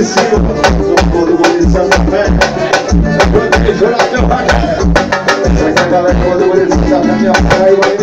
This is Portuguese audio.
Acessível. Thank you.